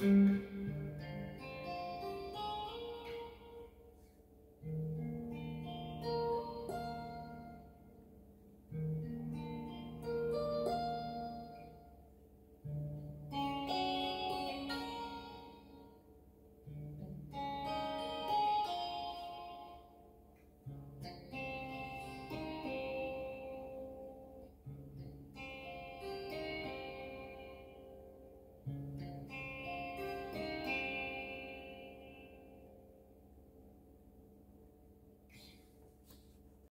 うん。